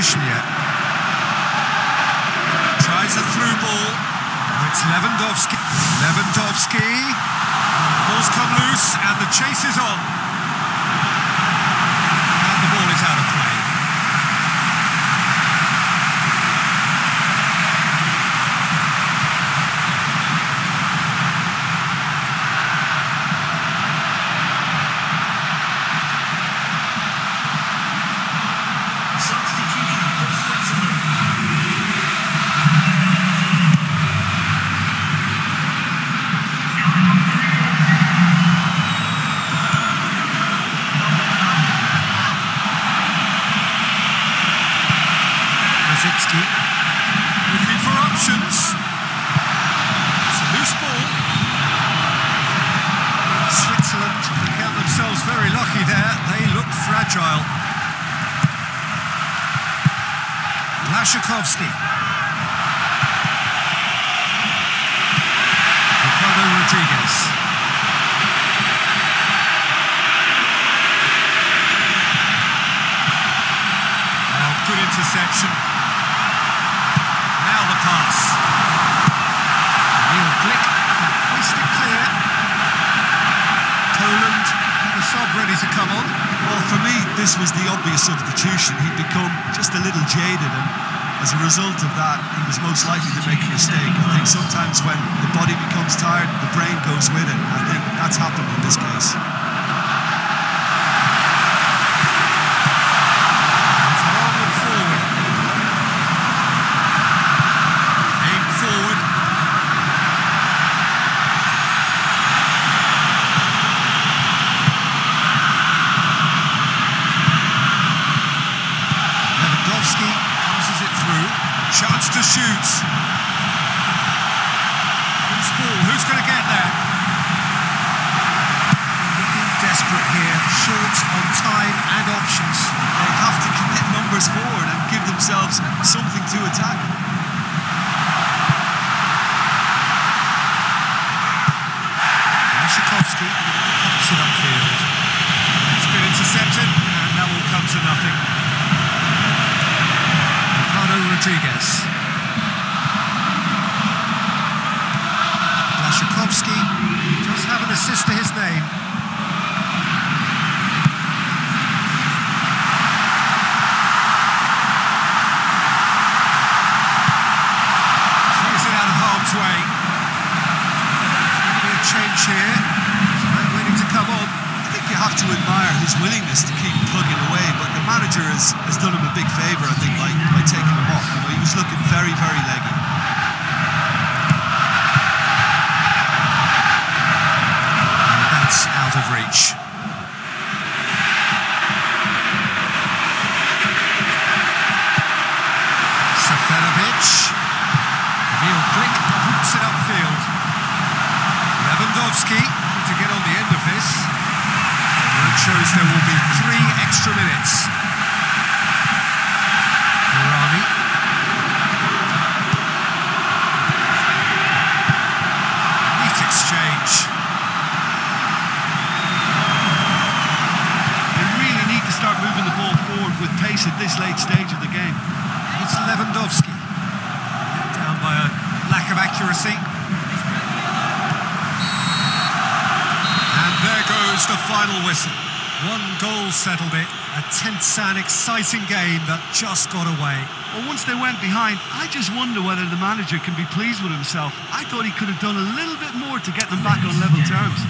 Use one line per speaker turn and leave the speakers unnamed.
yet. Tries a through ball. It's Lewandowski. Lewandowski. Ball's come loose and the chase is on. Rosicki looking for options. It's a loose ball. Switzerland can count themselves very lucky there. They look fragile. Blaszczykowski. Ricardo Rodriguez. Good interception. Pass. Neil Glik can hoist it clear. Poland have a sub ready to come on.
Well, for me, this was the obvious substitution. He'd become just a little jaded, and as a result of that, he was most likely to make a mistake. I think sometimes when the body becomes tired, the brain goes with it. I think that's happened in this case.
It's long and forward. Aim forward. Lewandowski passes it through. To. Loose ball. Who's going to get there? Looking desperate here. Short on time and options.
They have to commit numbers forward and give themselves something to attack.
Blaszczykowski pumps it upfield. It's been intercepted, and that will come to nothing. Ricardo Rodriguez. Blaszczykowski does have an assist to his name. Plays it out of harm's way. Be a change here. Man waiting to come on.
I think you have to admire his willingness to keep plugging away, but the manager has, has done him a big favour, I think, by, by taking him off. You know, he was looking very, very leggy.
And that's out of reach. Seferovic. Neil Glik boots it upfield. Lewandowski looking to get on the end of this. And there will be three extra minutes. Rami. Neat exchange.
They really need to start moving the ball forward with pace at this late stage of the game.
It's Lewandowski. Down by a lack of accuracy. And there goes the final whistle. One goal settled it. A tense and exciting game that just got away.
Well, once they went behind, I just wonder whether the manager can be pleased with himself. I thought he could have done a little bit more to get them back on level terms.